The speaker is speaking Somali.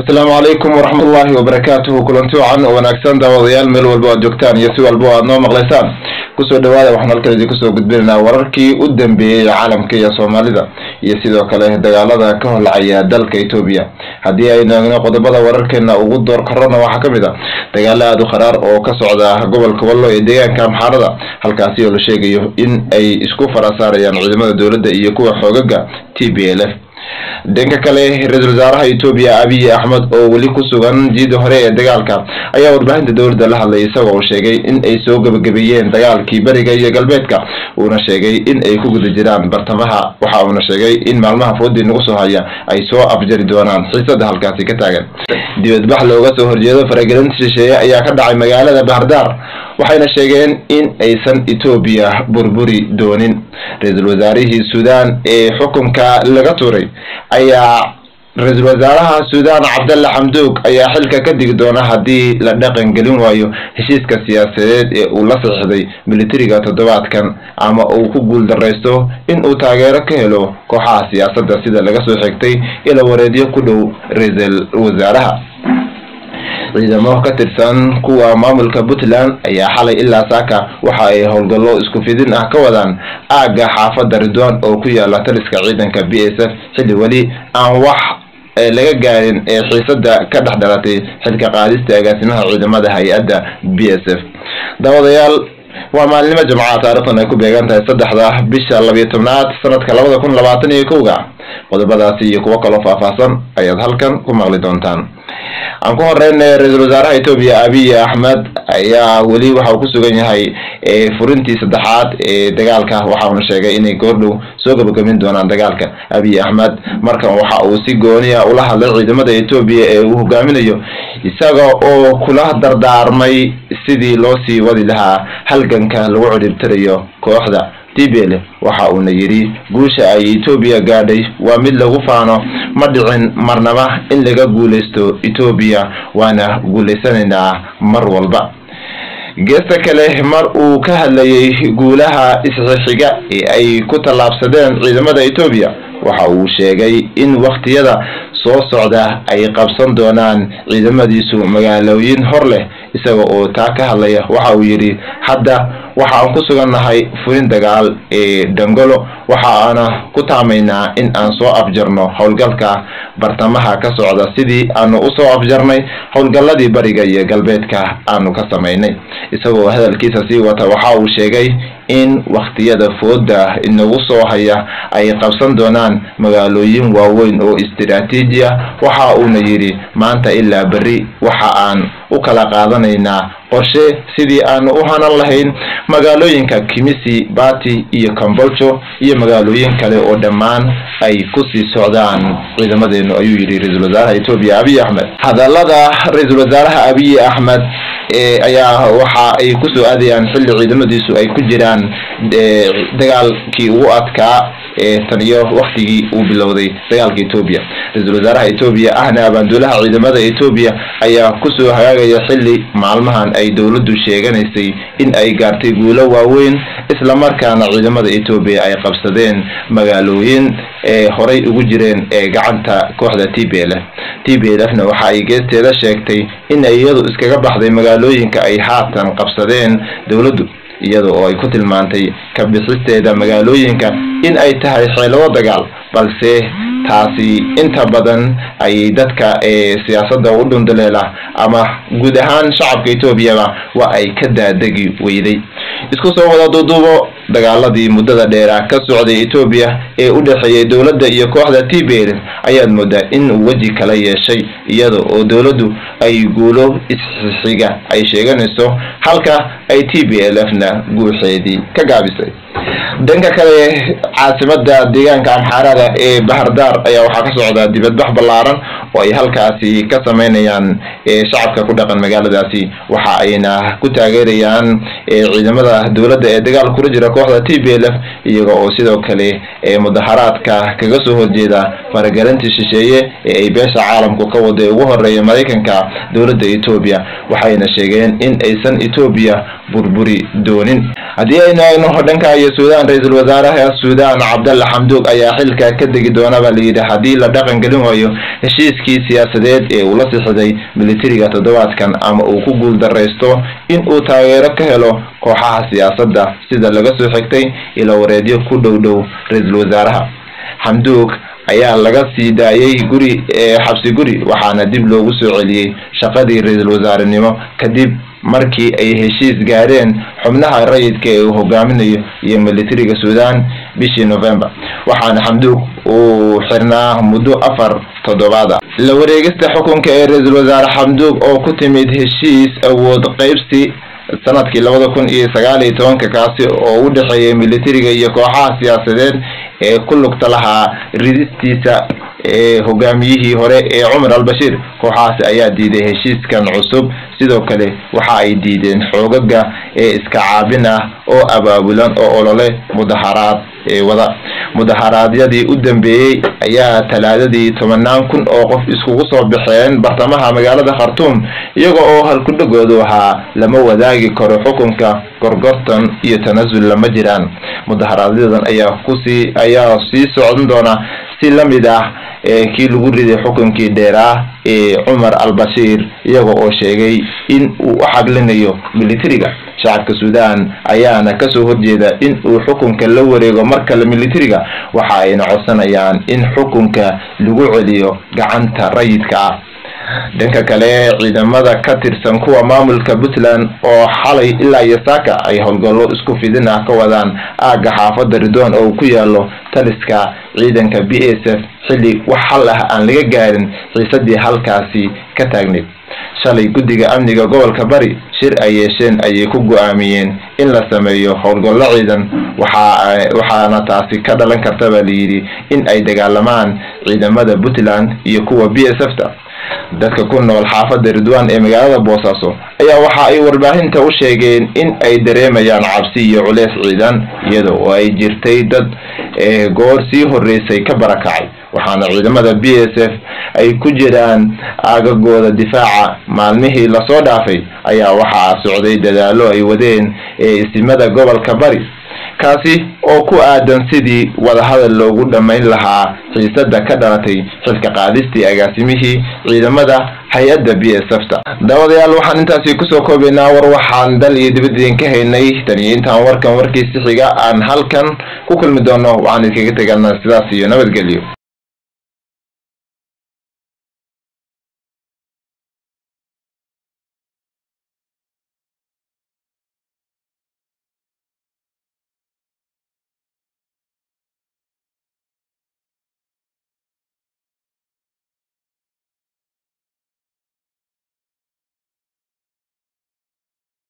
asalaamu calaykum waraxmatullaahi wabarakaatuhu kulanti wacan oo wanaagsan daawadayaal meel walba aad joogtaan iyo si walba aad noo maqlaysaan. Kusoo dhawaada waxaan halkan idin ku soo gudbinaynaa wararkii u dambeeyey caalamka iyo soomaalida iyo sidoo kale dagaalada ka holacaya dalka etoobiya haddii aynu eegno qodobada wararkeena ugu door korona waxaa ka mid a dagaalo aada u qaraar oo ka socda gobolka wallo ee deegaanka amxaarada halkaasi oo la sheegayo in ay isku farasaarayaan ciidamada dowladda iyo kuwa xoogaga t b l f dhanka kale ra'iisul wasaaraha etoobiya abiy axmed oo weli ku sugan jiida hore ee dagaalka ayaa warbaahinta dowladda la hadlay isagoo uu sheegay in ay soo gebagabeeyeen dagaalkii beriga iyo galbeedka uuna sheegay in ay ku guda jiraan bartamaha. Waxa uuna sheegay in maalmaha foodii nagu soo haya ay soo afjari doonaan. Xiisada halkaasi ka taagan. Dibadbax looga soo horjeedo faragelinta shisheeye ayaa ka dhacay magaalada bahardar waxayna sheegeen in aysan etoobiya burburi doonin. Ra'iisul wasaarihii suudaan ee xukunka laga tuuray ayaa ra'iisul wasaaraha suudaan cabdalla xamduug ayaa xilka ka digi doona haddii la dhaqan gelin waayo heshiiska siyaasadeed ee uu la saxiixday militariga toddobaadkan ama uu ku guul daraysto in uu taageero ka helo kooxaha siyaasadda sida laga soo xigtay ila wareedyo ku dhow ra'iisul wasaaraha ciidamo ka tirsan kuwa maamulka puntland ayaa xalay ilaa saaka waxa ay howlgallo isku fidin ah ka wadaan aagga xaafadda ridwan oo ku yaalla taliska ciidanka b s f. Xilli weli aan wax laga gaarin ee xiisada ka dhex dhalatay xilka qaadista agaasimaha ciidamada hay'adda b s f. Daawadayaal waa maalinimo jimcaha taarikhdan ay ku beegan tahay saddexda bisha labiyo tobnaad sanadka labada kun labaatan iyo kowga. Qodobadaasi iyo kuwo kaloo faahfaahsan ayaad halkan ku maqli doontaan. Aan ku horeynay ra'iisul wasaaraha etoobiya abiy axmed ayaa weli waxa uu ku sugan yahay furintii saddexaad ee dagaalka. Waxauna sheegay inay goordhow soo gabagamin doonaan dagaalka. Abiy axmed markan waxa uu si gooniya ula hadlay ciidamada etoobiya ee uu hogaaminayo isaga oo kula dardaarmay sidii loo sii wadi lahaa halganka lagu ciribtirayo kooxda. Tbl waxa uuna yidhi guusha ay etoobiya gaadhay waa mid lagu faano. Ma dhicin marnaba in laga guulaysto etoobiya waana guulaysanaynaa mar walba. Geesta kale mar uu ka hadlayay guulaha isxixiga ee ay ku tallaabsadeen ciidamada etoobiya waxa uu sheegay in wakhtiyada soo socda ay qabsan doonaan ciidamadiisu magaalooyin hor leh isaga oo taa ka hadlaya waxa uu yidhi hadda waxa aan ku sugannahay furin dagaal ee dangolo waxa aana ku taamaynaa in aan soo afjarno howlgalka bartamaha ka socda sidii aanu u soo afjarnay howlgalladii bariga iyo galbeedka aanu ka samaynay. Isagoo hadalkiisa sii wata waxa uu sheegay in wakhtiyada fooda inagu soo haya ay qabsan doonaan magaalooyin waaweyn oo istiraatiiji ah waxa uuna yidhi maanta ilaa berri waxa aan u kala qaadanaynaa qorshe sidii aanu u hanan lahayn magaalooyinka kimisi bati iyo camboljo iyo magaalooyin kale oo dhammaan ay ku sii socdaan. Ciidamadeenu ayuu yidhi ra'iisul wasaaraha etoobiya abiy axmed. Hadalada ra'iisul wasaaraha abiy axmed ayaa waxa ay ku soo aadayaan xilli ciidamadiisu ay ku jiraan dagaalkii ugu adkaa tan iyo waktigii uu bilowday dagaalka etoobiya ra'iisul wasaaraha etoobiya ahna abaanduulaha ciidamada etoobiya ayaa ku soo hagaagaya xilli maalmahan ay dowladdu sheeganaysay in ay gaartay guulo waaweyn islamarkaana ciidamada etoobiya ay qabsadeen magaalooyin ee horay ugu jireen ee gacanta kooxda t b l f. T b l f na waxa ay geesteeda sheegtay in ay iyadu iskaga baxday magaalooyinka ay haatan qabsadeen dowladdu iyada oo ay ku tilmaantay ka bixisteeda magaalooyinka in ay tahay xeelado dagaal balse taasi inta badan ay dadka ee siyaasadda u dhundaleela ama guud ahaan shacabka etoobiyaba waa ay ka daadegi weyday. Isku soo wada duuduubo dagaaladii muddada dheera ka socday etoobiya ee u dhexeeyay dowladda iyo kooxda t b l ayaad moodaa in uu weji kala yeeshay iyada oo dowladdu ay guulo isxiga ay sheeganayso halka ay t b l f na guuxeedii ka gaabisay dhanka kale caasimada deegaanka amxaarada ee bahardar ayaa waxaa ka socda dibadbax ballaaran oo ay halkaasi ka sameynayaan shacabka ku dhaqan magaaladaasi. Waxa ayna ku taageerayaan ciidamada dowladda ee dagaal kula jira kooxda t b l f iyaga oo sidoo kale mudaharaadka kaga soo horjeeda faragelinta shisheeye ee ay beesha caalamku ka wada ugu horreeya maraykanka dowladda etoobiya waxayna sheegeen in aysan etoobiya burburi doonin. Haddii aynu eegno hodhanka iyo suudaan ra'iisul wasaaraha suudaan cabdalla xamduug ayaa xilka ka degi doona baa layidhi haddii la dhaqan gelin waayo heshiiskii siyaasadeed ee uu la sixiday militariga toddobaadkan ama uu ku guuldaraysto in uu taageero ka helo kooxaha siyaasadda sida laga soo xigtay ila wareedyo ku dhow dhow ra'iisul wasaaraha. Xamduug ayaa laga sii daayay guri xabsi guri waxaana dib loogu soo celiyey shaqadii ra'iisul wasaarenimo. Kadib markii ay heshiis gaadheen xubnaha rayidka ee uu hogaaminayo iyo militariga suudaan bishii november. Waxaana xamduug uu xirnaa muddo afar toddobaad. Ah la wareegista xukunka ee ra'iisul wasaare xamduug oo ku timid heshiis awood qeybsi sannadkii labada kun iyo sagaal iyo tobanka kaasi oo u dhexeeyay militariga iyo kooxaha siyaasadeed ee ku lugta lahaa ridistiisa hogaamiyihii hore ee cumar al-bashiir kooxahaasi ayaa diiday heshiiskan cusub. Sidoo kale waxa ay diideen xoogaga ee iska caabin ah oo abaabulan oo olole mudaharaad ee wada mudaharaadyadii u dambeeyey ayaa talaadadii tobanaan kun oo qof iskugu soo baxeen bartamaha magaalada khartuum iyaga oo halkudhagoodu ahaa lama wadaagi karo xukunka gorgortan iyo tanasul lama jiraan. Mudaharaadyaddan ayaa ku sii ayaa sii socon doona si la mid ah ee kii lagu riday xukunkii dheeraa ee cumar al-bashiir iyaga oo sheegay in uu u xaglinayo militariga shacabka suudaan. Ayaana ka soo horjeeda in uu xukunka la wareego mar kale militariga waxa ayna codsanayaan in xukunka lagu celiyo gacanta rayidka ah dhanka kale ciidamada ka tirsan kuwa maamulka puntland oo xalay ilaa iyo saaka ay howlgallo isku fidin ah ka wadaan aagga xaafadda ridwan oo ku yaalo taliska ciidanka b s f. Xilli wax xal ah aan laga gaarin xiisadii halkaasi ka taagneyd shalay guddiga amniga gobolka bari shir ay yeesheen ayay ku go'aamiyeen in la sameeyo howlgallo ciidan. Waxa waxaana taasi ka dhalan karta baa layidhi in ay dagaalamaan ciidamada puntland iyo kuwa b s f ta dadka ku nool xaafadda ridwan ee magaalada boosaaso ayaa waxa ay warbaahinta u sheegeen in ay dareemayaan cabsi iyo culeys ciidan iyada oo ay jirtay dad goor sii horeysay ka barakacay waxaana ciidamada b s f ay ku jiraan aagagooda difaaca. Maalmihii la soo dhaafay ayaa waxaa socday dadaalo ay wadeen ee isimada gobolka bari kaasi oo ku aadan sidii wadahadal loogu dhammayn lahaa xiisada ka dhalatay xilka qaadistii agaasimihii ciidamada hay'adda b s f ta daawadayaal waxaan intaasi ku soo koobaynaa war waxaan dal iyo dibad idinka haynay. Tan iyo intaan warkan warkiisi xiga aan halkan ku kulmi doono waxaan idinkaga teganaa sidaas iyo nabadgelyo